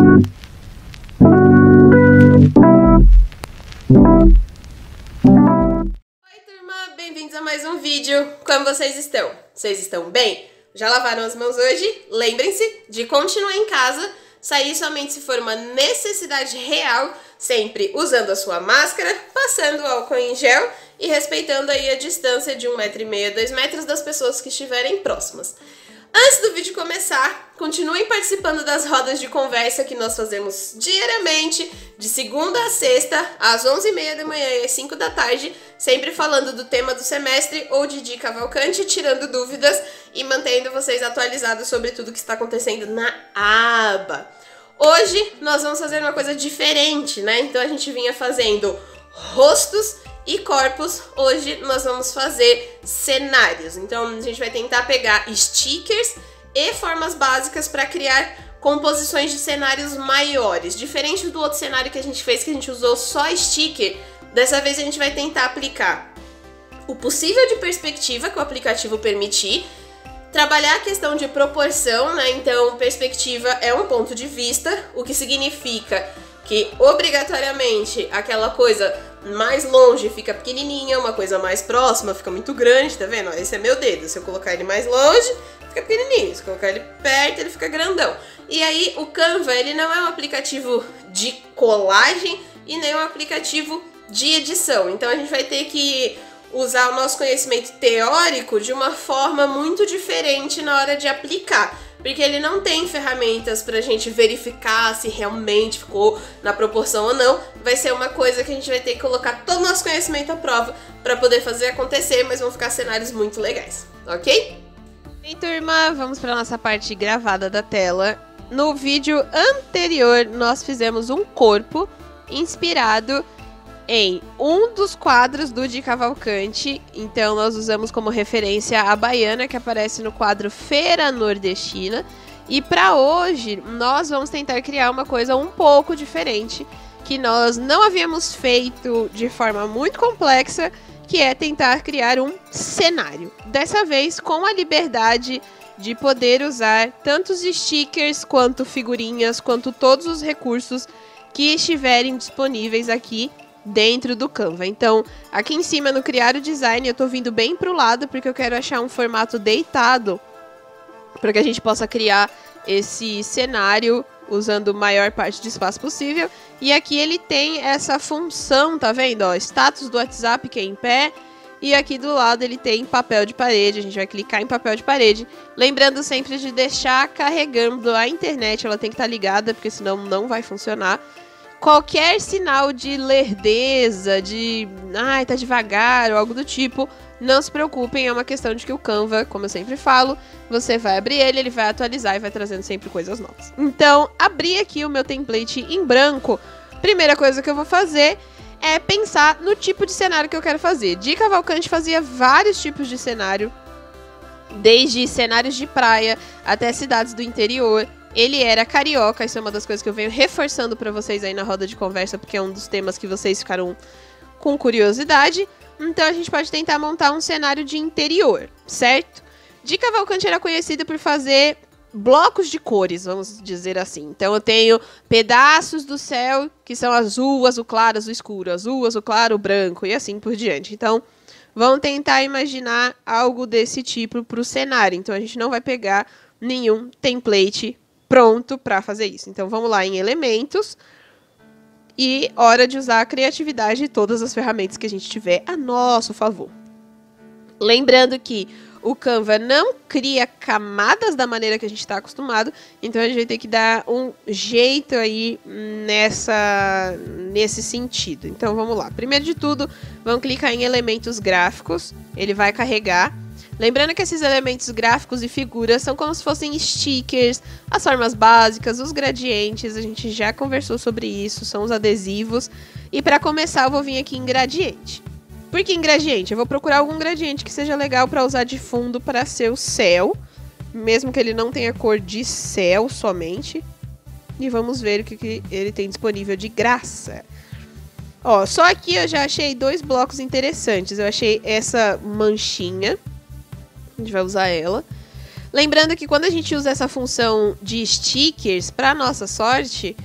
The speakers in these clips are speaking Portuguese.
Oi, turma! Bem-vindos a mais um vídeo. Como vocês estão? Vocês estão bem? Já lavaram as mãos hoje? Lembrem-se de continuar em casa, sair somente se for uma necessidade real, sempre usando a sua máscara, passando álcool em gel e respeitando aí a distância de um metro e meio, dois metros das pessoas que estiverem próximas. Antes do vídeo começar, continuem participando das rodas de conversa que nós fazemos diariamente, de segunda a sexta, às 11h30 da manhã e às 5 da tarde, sempre falando do tema do semestre ou de Di Cavalcante, tirando dúvidas e mantendo vocês atualizados sobre tudo que está acontecendo na aba. Hoje nós vamos fazer uma coisa diferente, né? Então a gente vinha fazendo rostos e corpos, hoje nós vamos fazer cenários. Então a gente vai tentar pegar stickers e formas básicas para criar composições de cenários maiores. Diferente do outro cenário que a gente fez, que a gente usou só sticker, dessa vez a gente vai tentar aplicar o possível de perspectiva que o aplicativo permitir, trabalhar a questão de proporção, né? Então, perspectiva é um ponto de vista, o que significa que obrigatoriamente aquela coisa mais longe fica pequenininha, uma coisa mais próxima fica muito grande, tá vendo? Esse é meu dedo. Se eu colocar ele mais longe, fica pequenininho. Se eu colocar ele perto, ele fica grandão. E aí o Canva, ele não é um aplicativo de colagem e nem um aplicativo de edição. Então a gente vai ter que usar o nosso conhecimento teórico de uma forma muito diferente na hora de aplicar porque ele não tem ferramentas pra gente verificar se realmente ficou na proporção ou não. Vai ser uma coisa que a gente vai ter que colocar todo o nosso conhecimento à prova para poder fazer acontecer, mas vão ficar cenários muito legais, ok? Bem, turma, vamos para nossa parte gravada da tela. No vídeo anterior, nós fizemos um corpo inspirado em um dos quadros do Di Cavalcante. Então, nós usamos como referência a baiana que aparece no quadro Feira Nordestina. E para hoje, nós vamos tentar criar uma coisa um pouco diferente que nós não havíamos feito de forma muito complexa, que é tentar criar um cenário. Dessa vez com a liberdade de poder usar tantos stickers quanto figurinhas, quanto todos os recursos que estiverem disponíveis aqui dentro do Canva. Então, aqui em cima no criar o design, eu tô vindo bem pro lado porque eu quero achar um formato deitado para que a gente possa criar esse cenário usando a maior parte de espaço possível. E aqui ele tem essa função, tá vendo? Ó, status do WhatsApp que é em pé. E aqui do lado ele tem papel de parede, a gente vai clicar em papel de parede. Lembrando sempre de deixar carregando a internet, ela tem que estar tá ligada, porque senão não vai funcionar qualquer sinal de lerdeza, de ai, tá devagar ou algo do tipo, não se preocupem, é uma questão de que o Canva, como eu sempre falo, você vai abrir ele, ele vai atualizar e vai trazendo sempre coisas novas. Então, abri aqui o meu template em branco. Primeira coisa que eu vou fazer é pensar no tipo de cenário que eu quero fazer. De Cavalcante fazia vários tipos de cenário, desde cenários de praia até cidades do interior. Ele era carioca, isso é uma das coisas que eu venho reforçando para vocês aí na roda de conversa, porque é um dos temas que vocês ficaram com curiosidade. Então a gente pode tentar montar um cenário de interior, certo? De Cavalcante era conhecido por fazer blocos de cores, vamos dizer assim. Então eu tenho pedaços do céu que são azul, azul claro, azul escuro, azul, azul claro, branco e assim por diante. Então vamos tentar imaginar algo desse tipo para o cenário. Então a gente não vai pegar nenhum template pronto para fazer isso. Então vamos lá em elementos e hora de usar a criatividade e todas as ferramentas que a gente tiver a nosso favor. Lembrando que o Canva não cria camadas da maneira que a gente está acostumado, então a gente vai ter que dar um jeito aí nessa nesse sentido. Então vamos lá. Primeiro de tudo, vamos clicar em elementos gráficos, ele vai carregar Lembrando que esses elementos gráficos e figuras são como se fossem stickers, as formas básicas, os gradientes, a gente já conversou sobre isso, são os adesivos. E para começar, eu vou vir aqui em gradiente. Por que em gradiente? Eu vou procurar algum gradiente que seja legal para usar de fundo para ser o céu, mesmo que ele não tenha cor de céu somente. E vamos ver o que, que ele tem disponível de graça. Ó, só aqui eu já achei dois blocos interessantes. Eu achei essa manchinha, a gente vai usar ela. Lembrando que quando a gente usa essa função de stickers para nossa sorte,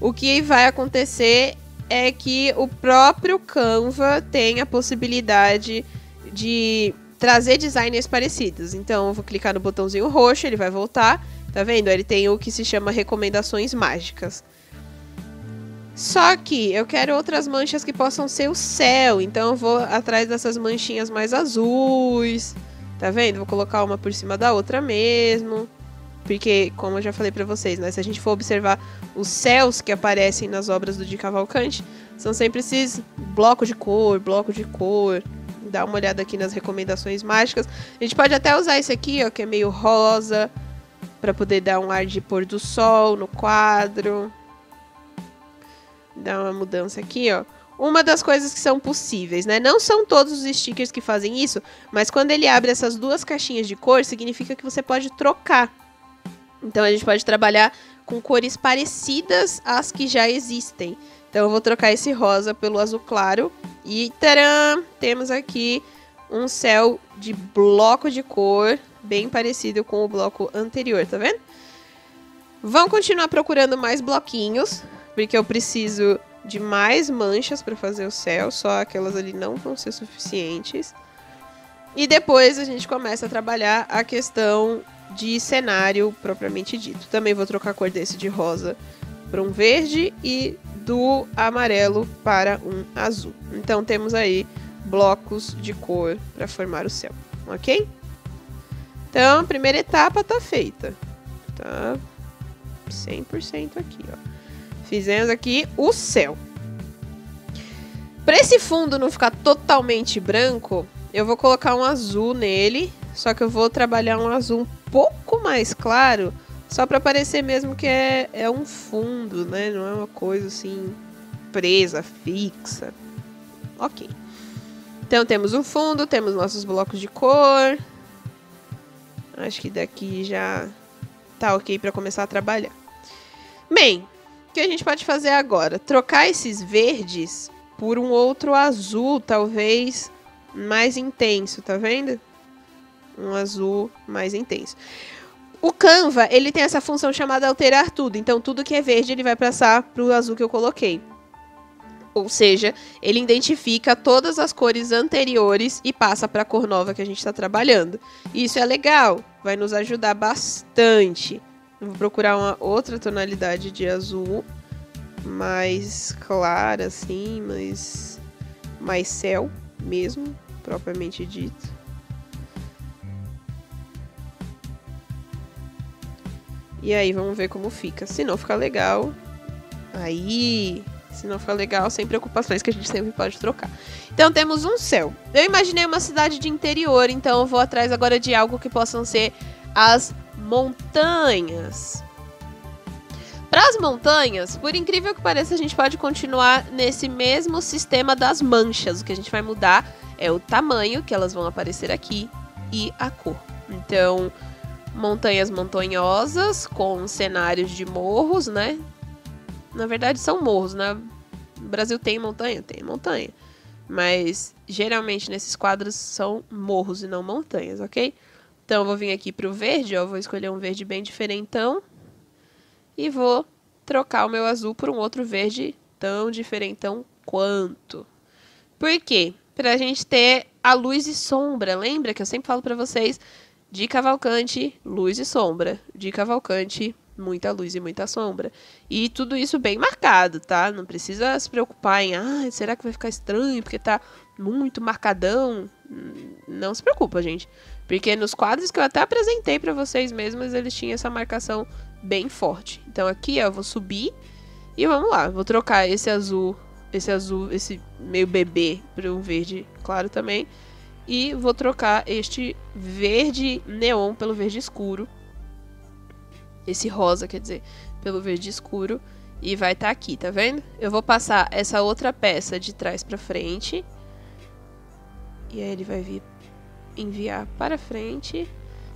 o que vai acontecer é que o próprio Canva tem a possibilidade de trazer designers parecidos. Então, eu vou clicar no botãozinho roxo, ele vai voltar. Tá vendo? Ele tem o que se chama recomendações mágicas. Só que eu quero outras manchas que possam ser o céu. Então eu vou atrás dessas manchinhas mais azuis. Tá vendo? Vou colocar uma por cima da outra mesmo. Porque, como eu já falei para vocês, né? Se a gente for observar os céus que aparecem nas obras do Di Cavalcante, são sempre esses blocos de cor, bloco de cor. Dá uma olhada aqui nas recomendações mágicas. A gente pode até usar esse aqui, ó, que é meio rosa, para poder dar um ar de pôr do sol no quadro. Dar uma mudança aqui, ó uma das coisas que são possíveis, né? Não são todos os stickers que fazem isso, mas quando ele abre essas duas caixinhas de cor, significa que você pode trocar. Então a gente pode trabalhar com cores parecidas às que já existem. Então eu vou trocar esse rosa pelo azul claro e taram, temos aqui um céu de bloco de cor bem parecido com o bloco anterior, tá vendo? Vamos continuar procurando mais bloquinhos, porque eu preciso de mais manchas para fazer o céu, só aquelas ali não vão ser suficientes. E depois a gente começa a trabalhar a questão de cenário propriamente dito. Também vou trocar a cor desse de rosa para um verde e do amarelo para um azul. Então temos aí blocos de cor para formar o céu, ok? Então, a primeira etapa tá feita. Tá 100% aqui, ó. Fizemos aqui o céu. Para esse fundo não ficar totalmente branco, eu vou colocar um azul nele, só que eu vou trabalhar um azul um pouco mais claro, só para parecer mesmo que é, é um fundo, né? Não é uma coisa assim presa, fixa. Ok. Então temos um fundo, temos nossos blocos de cor. Acho que daqui já tá ok para começar a trabalhar. Bem, o que a gente pode fazer agora? Trocar esses verdes por um outro azul, talvez mais intenso, tá vendo? Um azul mais intenso. O Canva, ele tem essa função chamada alterar tudo. Então, tudo que é verde, ele vai passar para o azul que eu coloquei. Ou seja, ele identifica todas as cores anteriores e passa para a cor nova que a gente está trabalhando. Isso é legal, vai nos ajudar bastante. Vou procurar uma outra tonalidade de azul mais clara, assim, mais, mais céu mesmo, propriamente dito. E aí, vamos ver como fica. Se não ficar legal, aí. Se não ficar legal, sem preocupações que a gente sempre pode trocar. Então temos um céu. Eu imaginei uma cidade de interior, então eu vou atrás agora de algo que possam ser as montanhas. Para as montanhas, por incrível que pareça, a gente pode continuar nesse mesmo sistema das manchas. O que a gente vai mudar é o tamanho que elas vão aparecer aqui e a cor. Então, montanhas montanhosas com cenários de morros, né? Na verdade, são morros, né? No Brasil tem montanha? Tem montanha. Mas geralmente nesses quadros são morros e não montanhas, ok? Então, eu vou vir aqui para o verde, ó, vou escolher um verde bem diferentão. E vou trocar o meu azul por um outro verde tão diferentão quanto. Por quê? Para a gente ter a luz e sombra. Lembra que eu sempre falo para vocês de Cavalcante, luz e sombra. De Cavalcante, muita luz e muita sombra. E tudo isso bem marcado, tá? Não precisa se preocupar em, ah, será que vai ficar estranho porque tá muito marcadão? Não se preocupa, gente. Porque nos quadros que eu até apresentei para vocês mesmos, eles tinham essa marcação bem forte. Então aqui, ó, eu vou subir e vamos lá. Vou trocar esse azul, esse azul, esse meio bebê para um verde claro também. E vou trocar este verde neon pelo verde escuro. Esse rosa, quer dizer, pelo verde escuro. E vai estar tá aqui, tá vendo? Eu vou passar essa outra peça de trás para frente. E aí ele vai vir enviar para frente.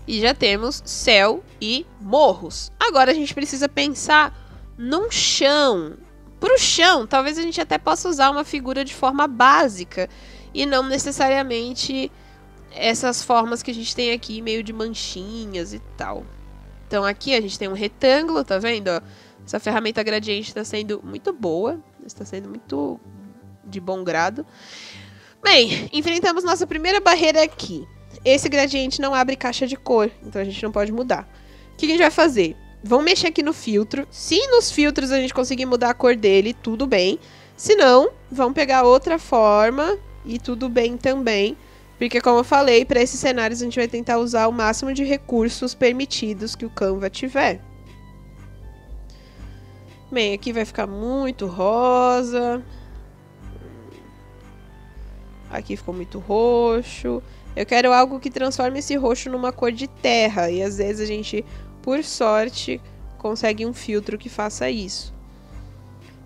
E já temos céu e morros. Agora a gente precisa pensar num chão. Para o chão, talvez a gente até possa usar uma figura de forma básica e não necessariamente essas formas que a gente tem aqui, meio de manchinhas e tal. Então aqui a gente tem um retângulo, tá vendo? Essa ferramenta gradiente está sendo muito boa, está sendo muito de bom grado. Bem, enfrentamos nossa primeira barreira aqui. Esse gradiente não abre caixa de cor, então a gente não pode mudar. O que a gente vai fazer? Vamos mexer aqui no filtro. Se nos filtros a gente conseguir mudar a cor dele, tudo bem. Se não, vamos pegar outra forma e tudo bem também. Porque, como eu falei, para esses cenários a gente vai tentar usar o máximo de recursos permitidos que o Canva tiver. Bem, aqui vai ficar muito rosa. Aqui ficou muito roxo. Eu quero algo que transforme esse roxo numa cor de terra. E às vezes a gente, por sorte, consegue um filtro que faça isso.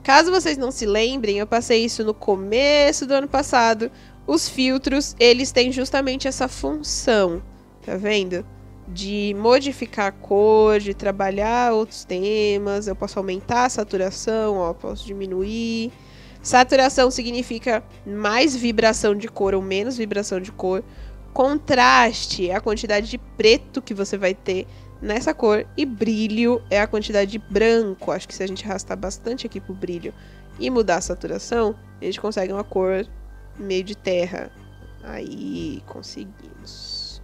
Caso vocês não se lembrem, eu passei isso no começo do ano passado. Os filtros, eles têm justamente essa função, tá vendo? De modificar a cor, de trabalhar outros temas. Eu posso aumentar a saturação, ó, posso diminuir. Saturação significa mais vibração de cor ou menos vibração de cor. Contraste é a quantidade de preto que você vai ter nessa cor. E brilho é a quantidade de branco. Acho que se a gente arrastar bastante aqui pro brilho e mudar a saturação, a gente consegue uma cor meio de terra. Aí, conseguimos.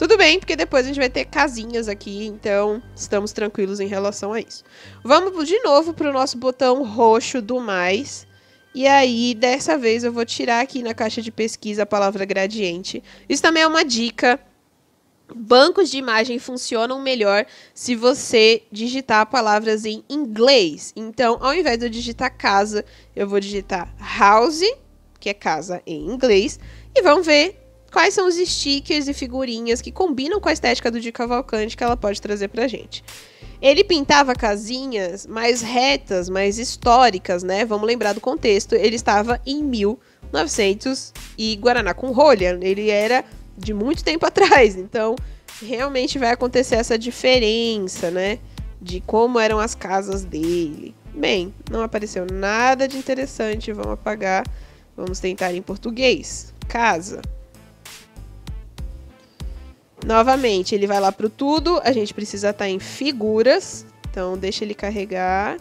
Tudo bem, porque depois a gente vai ter casinhas aqui, então estamos tranquilos em relação a isso. Vamos de novo para o nosso botão roxo do mais. E aí, dessa vez, eu vou tirar aqui na caixa de pesquisa a palavra gradiente. Isso também é uma dica. Bancos de imagem funcionam melhor se você digitar palavras em inglês. Então, ao invés de eu digitar casa, eu vou digitar house, que é casa em inglês, e vamos ver quais são os stickers e figurinhas que combinam com a estética do Di Cavalcante que ela pode trazer pra gente. Ele pintava casinhas mais retas, mais históricas, né? Vamos lembrar do contexto. Ele estava em 1900 e Guaraná com rolha. Ele era de muito tempo atrás. Então, realmente vai acontecer essa diferença, né? De como eram as casas dele. Bem, não apareceu nada de interessante. Vamos apagar. Vamos tentar em português. Casa. Novamente, ele vai lá para o tudo. A gente precisa estar tá em figuras. Então, deixa ele carregar.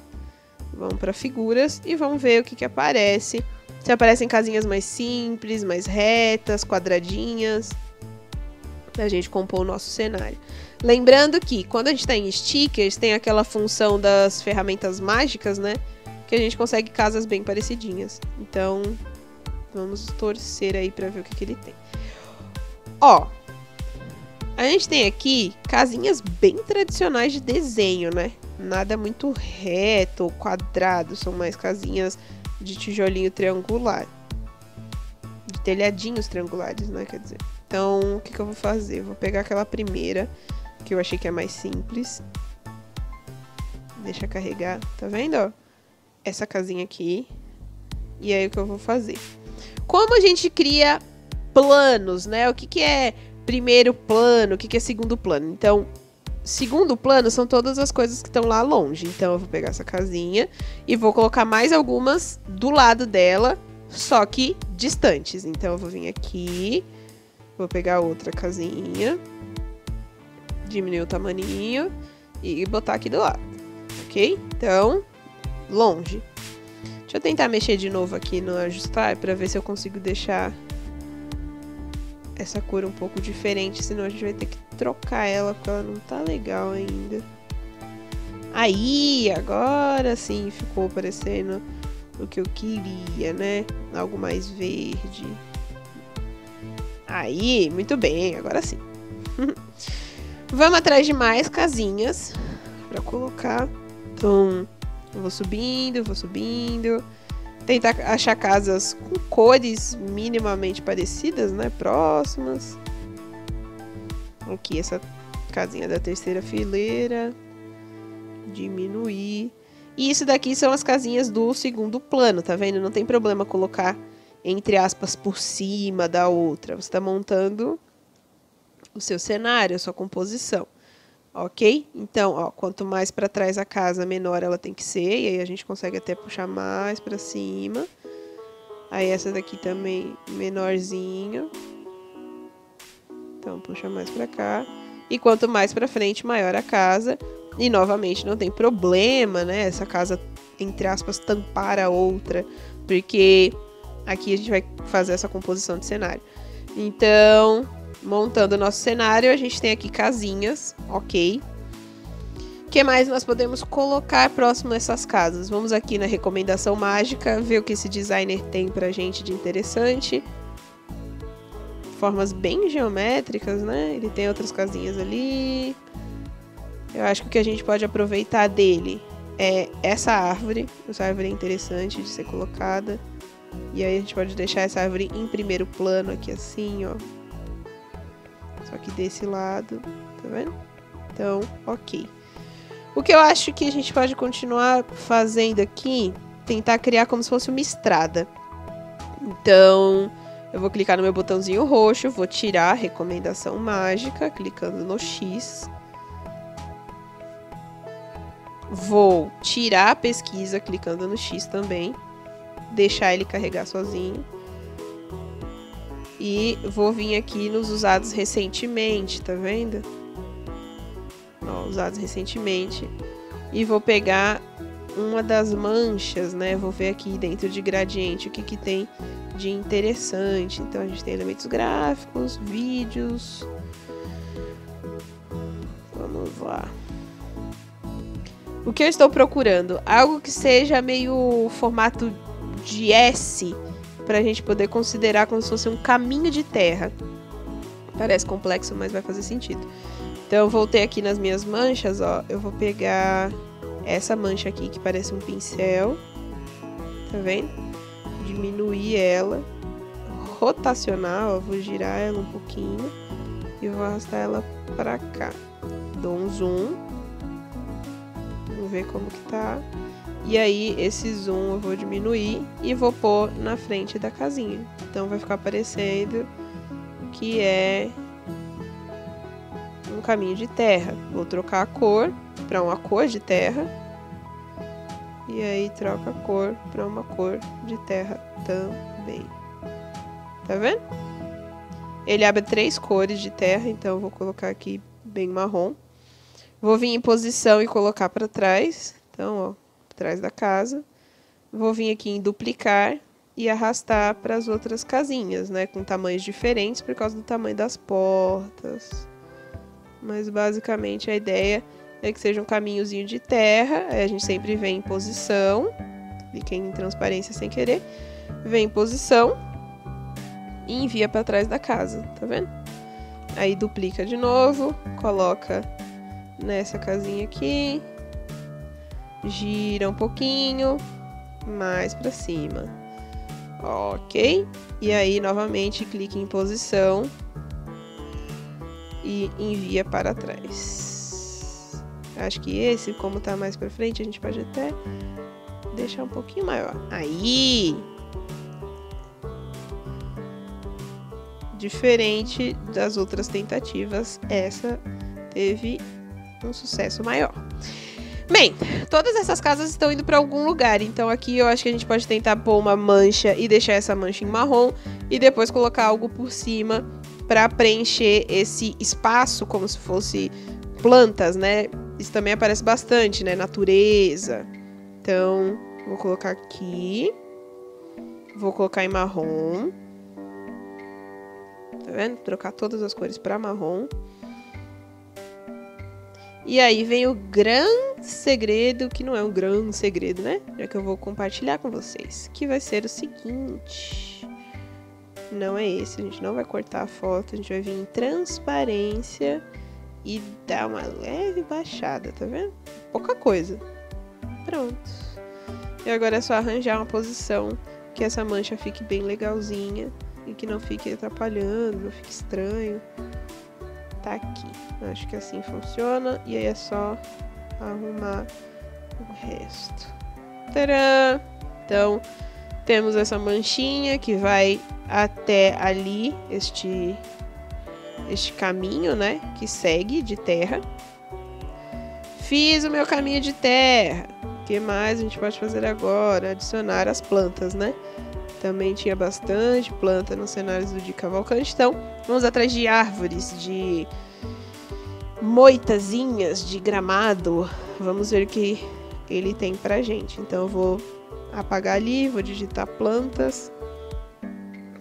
Vamos para figuras e vamos ver o que, que aparece. Se aparecem casinhas mais simples, mais retas, quadradinhas. Pra gente compor o nosso cenário. Lembrando que quando a gente está em stickers, tem aquela função das ferramentas mágicas, né? Que a gente consegue casas bem parecidinhas. Então, vamos torcer aí para ver o que, que ele tem. Ó, a gente tem aqui casinhas bem tradicionais de desenho, né? Nada muito reto ou quadrado, são mais casinhas de tijolinho triangular. De telhadinhos triangulares, né? Quer dizer. Então, o que, que eu vou fazer? Vou pegar aquela primeira, que eu achei que é mais simples. Deixa carregar, tá vendo? Ó? Essa casinha aqui. E aí, o que eu vou fazer? Como a gente cria planos, né? O que, que é primeiro plano, o que, que é segundo plano. Então, segundo plano são todas as coisas que estão lá longe. Então, eu vou pegar essa casinha e vou colocar mais algumas do lado dela, só que distantes. Então, eu vou vir aqui, vou pegar outra casinha, diminuir o tamaninho e botar aqui do lado, ok? Então, longe. Deixa eu tentar mexer de novo aqui no ajustar para ver se eu consigo deixar essa cor um pouco diferente, senão a gente vai ter que trocar ela porque ela não tá legal ainda. Aí, agora sim ficou parecendo o que eu queria, né? Algo mais verde. Aí, muito bem, agora sim. Vamos atrás de mais casinhas para colocar. Então, eu vou subindo, vou subindo tentar achar casas com cores minimamente parecidas, né? Próximas. Aqui, essa casinha da terceira fileira. Diminuir. E isso daqui são as casinhas do segundo plano, tá vendo? Não tem problema colocar, entre aspas, por cima da outra. Você está montando o seu cenário, a sua composição ok? Então, ó, quanto mais para trás a casa, menor ela tem que ser. E aí a gente consegue até puxar mais para cima. Aí essa daqui também menorzinho. Então puxa mais pra cá. E quanto mais pra frente, maior a casa. E novamente não tem problema, né? Essa casa, entre aspas, tampar a outra. Porque aqui a gente vai fazer essa composição de cenário. Então, montando o nosso cenário, a gente tem aqui casinhas, ok. O que mais nós podemos colocar próximo a essas casas? Vamos aqui na recomendação mágica, ver o que esse designer tem pra gente de interessante. Formas bem geométricas, né? Ele tem outras casinhas ali. Eu acho que o que a gente pode aproveitar dele é essa árvore. Essa árvore é interessante de ser colocada. E aí a gente pode deixar essa árvore em primeiro plano aqui assim, ó. Só que desse lado, tá vendo? Então, ok. O que eu acho que a gente pode continuar fazendo aqui, tentar criar como se fosse uma estrada. Então, eu vou clicar no meu botãozinho roxo, vou tirar a recomendação mágica, clicando no X. Vou tirar a pesquisa, clicando no X também. Deixar ele carregar sozinho. E vou vir aqui nos usados recentemente, tá vendo? Ó, usados recentemente. E vou pegar uma das manchas, né? Vou ver aqui dentro de gradiente o que, que tem de interessante. Então a gente tem elementos gráficos, vídeos. Vamos lá. O que eu estou procurando? Algo que seja meio formato de S, para a gente poder considerar como se fosse um caminho de terra. Parece complexo, mas vai fazer sentido. Então eu voltei aqui nas minhas manchas, ó. Eu vou pegar essa mancha aqui que parece um pincel. Tá vendo? Diminuir ela. Rotacionar, ó. Vou girar ela um pouquinho. E vou arrastar ela pra cá. Dou um zoom. Vamos ver como que tá. E aí, esse zoom eu vou diminuir e vou pôr na frente da casinha. Então vai ficar parecendo que é um caminho de terra. Vou trocar a cor para uma cor de terra. E aí troca a cor para uma cor de terra também. Tá vendo? Ele abre três cores de terra, então vou colocar aqui bem marrom. Vou vir em posição e colocar para trás. Então, ó, atrás da casa. Vou vir aqui em duplicar e arrastar para as outras casinhas, né, com tamanhos diferentes por causa do tamanho das portas. Mas basicamente a ideia é que seja um caminhozinho de terra. A gente sempre vem em posição. Cliquei em transparência sem querer. Vem em posição e envia para trás da casa, tá vendo? Aí duplica de novo, coloca nessa casinha aqui, gira um pouquinho, mais para cima. Ok. E aí novamente clique em posição e envia para trás. Acho que esse, como tá mais para frente, a gente pode até deixar um pouquinho maior. Aí! Diferente das outras tentativas, essa teve um sucesso maior. Bem, todas essas casas estão indo para algum lugar, então aqui eu acho que a gente pode tentar pôr uma mancha e deixar essa mancha em marrom e depois colocar algo por cima para preencher esse espaço como se fosse plantas, né? Isso também aparece bastante, né? Natureza. Então, vou colocar aqui. Vou colocar em marrom. Tá vendo? Trocar todas as cores para marrom. E aí vem o grande segredo, que não é um grande segredo, né? Já que eu vou compartilhar com vocês. Que vai ser o seguinte não é esse. A gente não vai cortar a foto, a gente vai vir em transparência e dar uma leve baixada, tá vendo? Pouca coisa. Pronto. E agora é só arranjar uma posição que essa mancha fique bem legalzinha e que não fique atrapalhando, não fique estranho. Tá aqui. Acho que assim funciona. E aí é só arrumar o resto. Tcharam! Então, temos essa manchinha que vai até ali, este, este caminho, né? Que segue de terra. Fiz o meu caminho de terra. O que mais a gente pode fazer agora? Adicionar as plantas, né? Também tinha bastante planta nos cenários do de Cavalcante. Então, vamos atrás de árvores, de moitazinhas, de gramado. Vamos ver o que ele tem pra gente. Então, eu vou apagar ali, vou digitar plantas.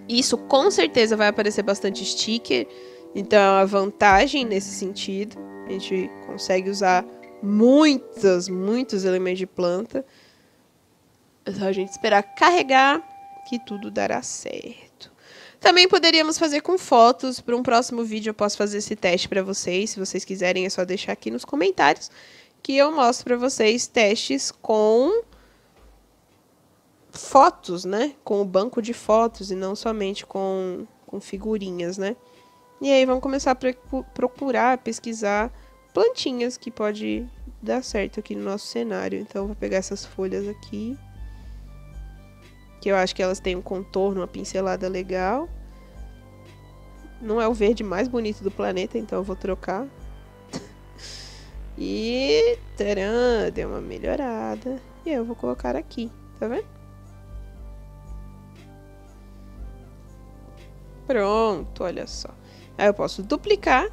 Isso com certeza vai aparecer bastante sticker. Então, é uma vantagem nesse sentido. A gente consegue usar muitos, muitos elementos de planta. É só a gente esperar carregar que tudo dará certo. Também poderíamos fazer com fotos. Para um próximo vídeo eu posso fazer esse teste para vocês. Se vocês quiserem é só deixar aqui nos comentários que eu mostro para vocês testes com fotos, né? Com o banco de fotos e não somente com, com figurinhas, né? E aí vamos começar a procurar, pesquisar plantinhas que pode dar certo aqui no nosso cenário. Então vou pegar essas folhas aqui que eu acho que elas têm um contorno, uma pincelada legal. Não é o verde mais bonito do planeta, então eu vou trocar. e taran, deu uma melhorada. E eu vou colocar aqui, tá vendo? Pronto, olha só. Aí eu posso duplicar.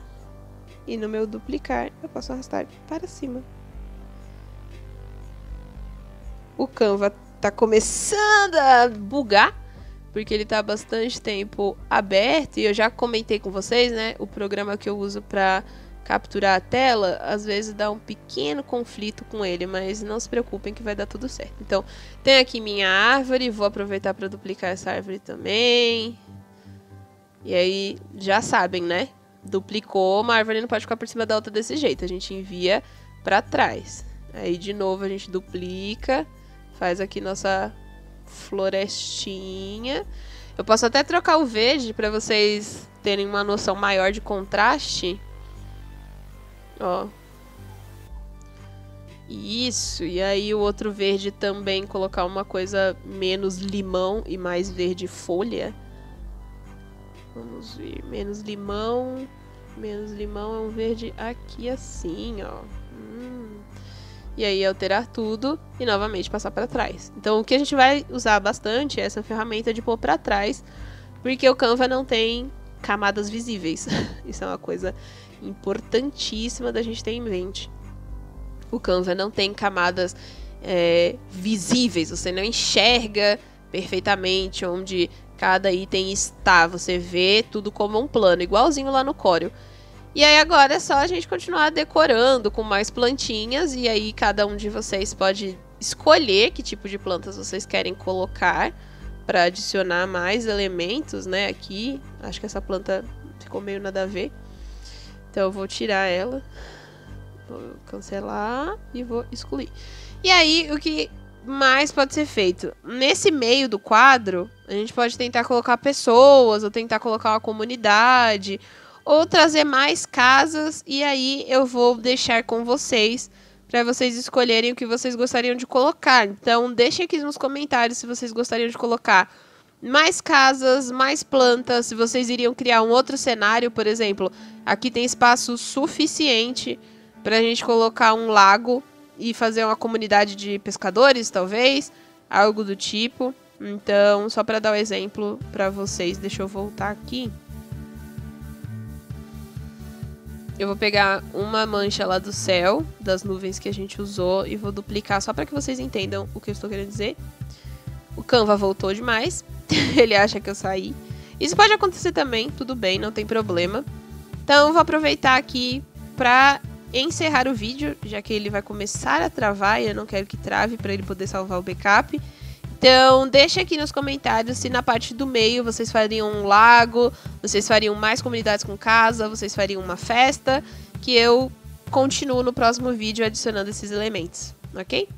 E no meu duplicar, eu posso arrastar para cima. O Canva tá começando a bugar, porque ele tá bastante tempo aberto, e eu já comentei com vocês, né, o programa que eu uso para capturar a tela, às vezes dá um pequeno conflito com ele, mas não se preocupem que vai dar tudo certo. Então, tem aqui minha árvore, vou aproveitar para duplicar essa árvore também. E aí, já sabem, né? Duplicou, uma árvore não pode ficar por cima da outra desse jeito, a gente envia para trás. Aí, de novo, a gente duplica Faz aqui nossa florestinha. Eu posso até trocar o verde para vocês terem uma noção maior de contraste. Ó. Isso, e aí o outro verde também colocar uma coisa menos limão e mais verde folha. Vamos ver, menos limão, menos limão é um verde aqui assim, ó. Hum e aí alterar tudo e novamente passar para trás. Então o que a gente vai usar bastante é essa ferramenta de pôr para trás, porque o Canva não tem camadas visíveis. Isso é uma coisa importantíssima da gente ter em mente. O Canva não tem camadas é, visíveis, você não enxerga perfeitamente onde cada item está, você vê tudo como um plano, igualzinho lá no Corel. E aí agora é só a gente continuar decorando com mais plantinhas e aí cada um de vocês pode escolher que tipo de plantas vocês querem colocar para adicionar mais elementos, né, aqui. Acho que essa planta ficou meio nada a ver. Então eu vou tirar ela. Vou cancelar e vou excluir. E aí o que mais pode ser feito? Nesse meio do quadro, a gente pode tentar colocar pessoas ou tentar colocar uma comunidade ou trazer mais casas e aí eu vou deixar com vocês para vocês escolherem o que vocês gostariam de colocar. Então, deixem aqui nos comentários se vocês gostariam de colocar mais casas, mais plantas, se vocês iriam criar um outro cenário, por exemplo. Aqui tem espaço suficiente para a gente colocar um lago e fazer uma comunidade de pescadores, talvez, algo do tipo. Então, só para dar o um exemplo para vocês, deixa eu voltar aqui. Eu vou pegar uma mancha lá do céu, das nuvens que a gente usou, e vou duplicar só para que vocês entendam o que eu estou querendo dizer. O Canva voltou demais, ele acha que eu saí. Isso pode acontecer também, tudo bem, não tem problema. Então, vou aproveitar aqui para encerrar o vídeo, já que ele vai começar a travar e eu não quero que trave para ele poder salvar o backup. Então, deixa aqui nos comentários se na parte do meio vocês fariam um lago, vocês fariam mais comunidades com casa, vocês fariam uma festa, que eu continuo no próximo vídeo adicionando esses elementos, ok?